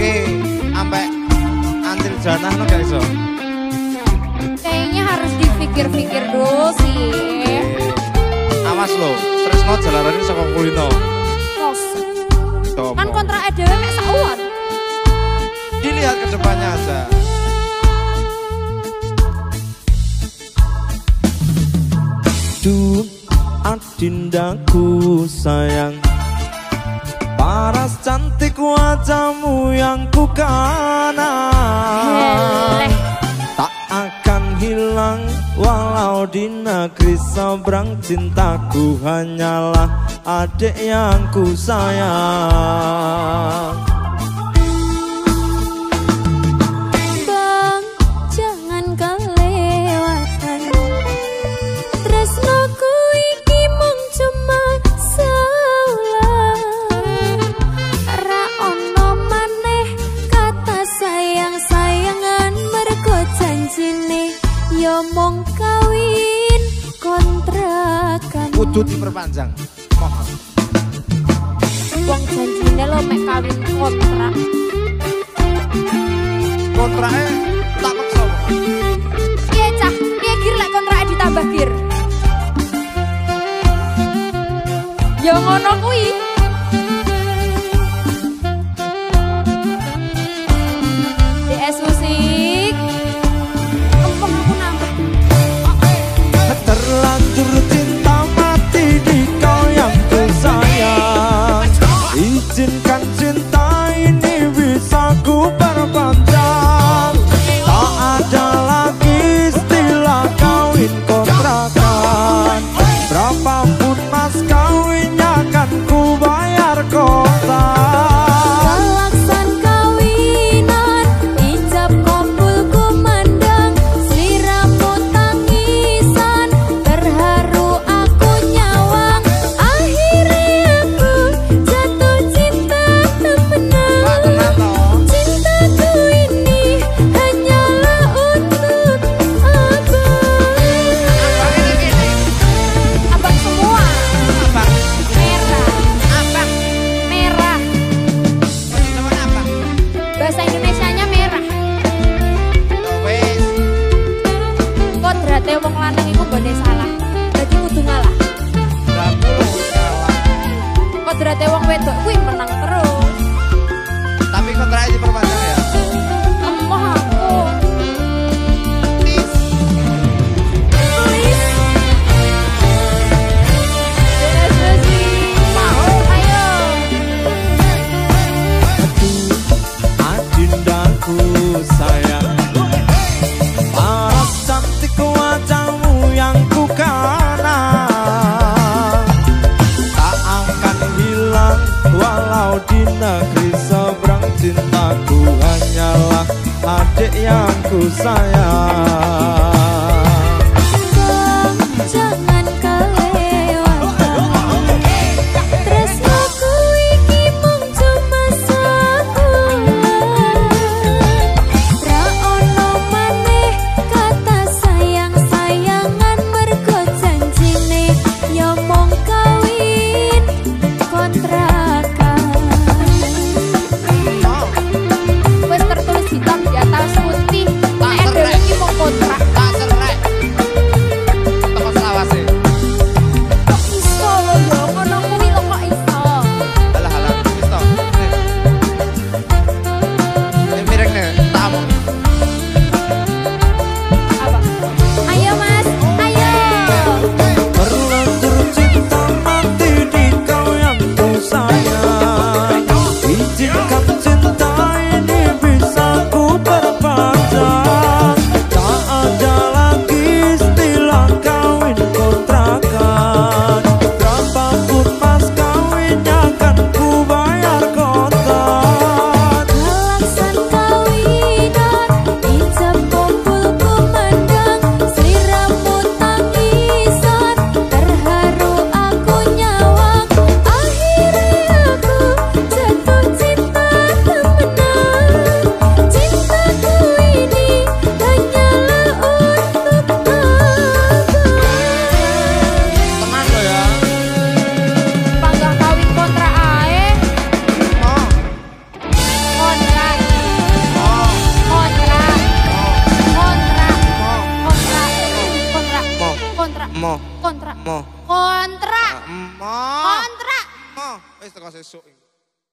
diteruske sampai antil janah no gak iso. Kayaknya harus dipikir-pikir dulu sih. Awas lo, Tresno jalarannya saka kulino. Kos. Tomo. Kan kontrak EDW mek sauan. Dilihat ke depannya aja. Duh, adindaku sayang Paras cantik wajahmu yang ku Heleh. Tak akan hilang walau di negeri seberang Cintaku hanyalah adik yang ku sayang yo mung kawin kontrakan Kudu diperpanjang. Mohon. Wong janjine lo mek kawin kontrak Kontraknya tak maksa. Piye cah, piye gir lek kontraknya ditambah gir Ya ngono kuwi wong lanang iku gone salah. Dadi kudu ngalah. Kodrate wong wedok kuwi menang terus. Yang ku sayang Mo. Kontrak. Mo. Kontrak. Mo. Wis teko sesuk.